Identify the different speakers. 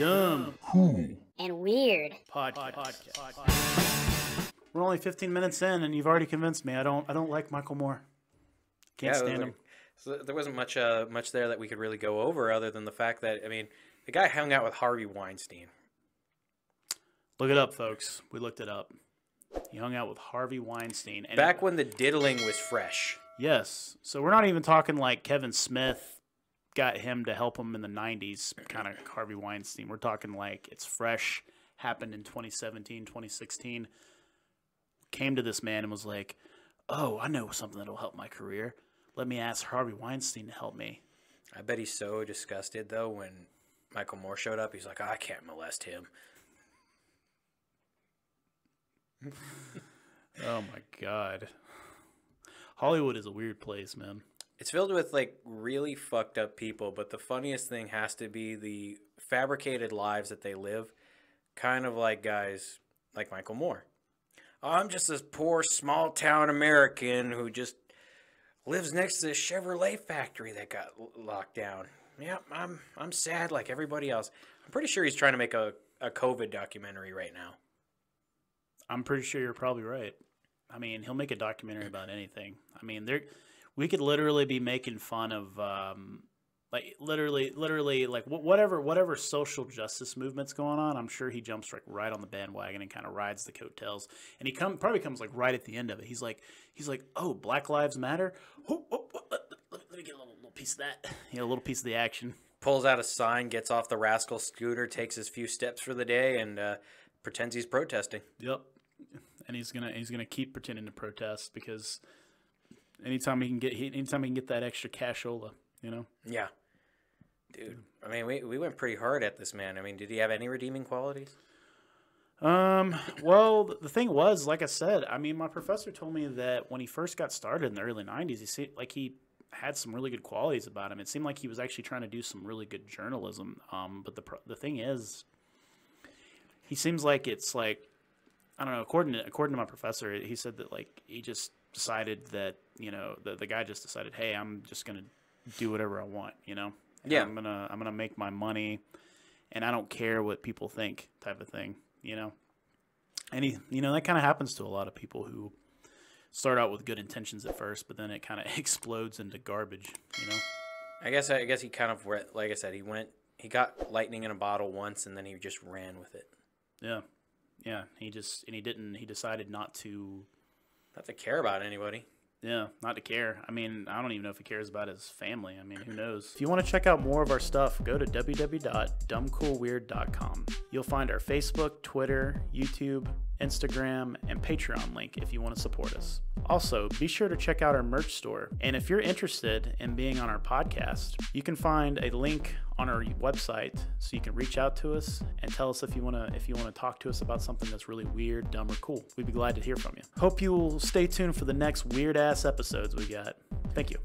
Speaker 1: Dumb
Speaker 2: and weird.
Speaker 1: podcast. We're only 15 minutes in, and you've already convinced me. I don't. I don't like Michael Moore. Can't
Speaker 3: Yeah,
Speaker 1: stand him.
Speaker 3: So there wasn't much uh, much there that we could really go over, other than the fact that I mean, the guy hung out with Harvey Weinstein.
Speaker 1: Look it up, folks. We looked it up. He hung out with Harvey Weinstein. And
Speaker 3: Back when the diddling was fresh.
Speaker 1: Yes. So we're not even talking like Kevin Smith got him to help him in the 90s, kind of Harvey Weinstein. We're talking like it's fresh, happened in 2017, 2016. Came to this man and was like, oh, I know something that'll help my career. Let me ask Harvey Weinstein to help me.
Speaker 3: I bet he's so disgusted though when Michael Moore showed up. He's like, I can't molest him.
Speaker 1: Oh my God. Hollywood is a weird place, man.
Speaker 3: It's filled with like really fucked up people, but the funniest thing has to be the fabricated lives that they live. Kind of like guys like Michael Moore. I'm just this poor small town American who just lives next to this Chevrolet factory that got locked down. Yep, I'm I'm sad like everybody else. I'm pretty sure he's trying to make a, a COVID documentary right now.
Speaker 1: I'm pretty sure you're probably right. I mean, he'll make a documentary about anything. I mean, there, we could literally be making fun of, um, like literally, literally, like wh- whatever, whatever social justice movement's going on. I'm sure he jumps like right on the bandwagon and kind of rides the coattails. And he come probably comes like right at the end of it. He's like, he's like, oh, Black Lives Matter. Oh, oh, oh, let, let- let me get a little, little piece of that. You know, a little piece of the action.
Speaker 3: Pulls out a sign, gets off the rascal scooter, takes his few steps for the day, and uh, pretends he's protesting.
Speaker 1: Yep. And he's gonna he's gonna keep pretending to protest because anytime he can get anytime he can get that extra cashola, you know.
Speaker 3: Yeah. Dude, I mean, we, we went pretty hard at this man. I mean, did he have any redeeming qualities?
Speaker 1: Um. Well, the thing was, like I said, I mean, my professor told me that when he first got started in the early '90s, he seemed like he had some really good qualities about him. It seemed like he was actually trying to do some really good journalism. Um. But the the thing is, he seems like it's like I don't know. According to according to my professor, he said that like he just decided that you know the the guy just decided, hey, I'm just gonna do whatever I want, you know. And
Speaker 3: Yeah.
Speaker 1: I'm gonna I'm gonna make my money, and I don't care what people think, type of thing, you know. And he, you know, that kind of happens to a lot of people who start out with good intentions at first, but then it kind of explodes into garbage, you know.
Speaker 3: I guess I guess he kind of went- like I said, he went he got lightning in a bottle once, and then he just ran with it.
Speaker 1: Yeah, yeah. He just and he didn't. He decided not to.
Speaker 3: Not to care about anybody.
Speaker 1: Yeah, not to care. I mean, I don't even know if he cares about his family. I mean, who knows? If you want to check out more of our stuff, go to www.dumbcoolweird.com. You'll find our Facebook, Twitter, YouTube, Instagram, and Patreon link if you want to support us. Also, be sure to check out our merch store. And if you're interested in being on our podcast, you can find a link on our website so you can reach out to us and tell us if you want to if you want to talk to us about something that's really weird, dumb, or cool. We'd be glad to hear from you. Hope you will stay tuned for the next weird ass episodes we got. Thank you.